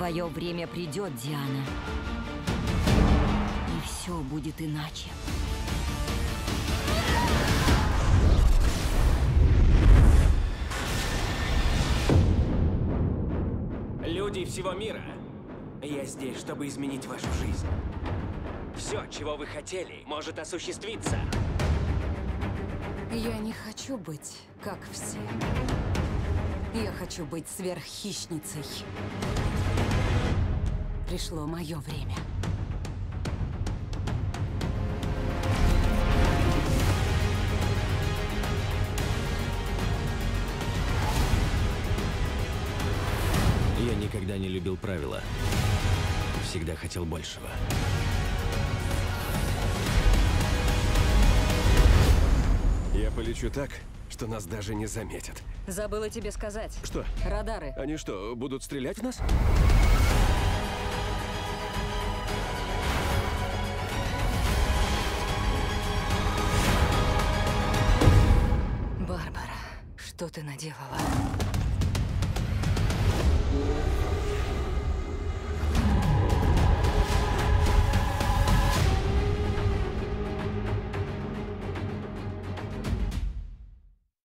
Твое время придет, Диана. И все будет иначе. Люди всего мира, я здесь, чтобы изменить вашу жизнь. Все, чего вы хотели, может осуществиться. Я не хочу быть как все. Я хочу быть сверххищницей. Пришло мое время. Я никогда не любил правила. Всегда хотел большего. Я полечу так, что нас даже не заметят. Забыла тебе сказать. Что? Радары. Они что, будут стрелять в нас? Что ты наделала?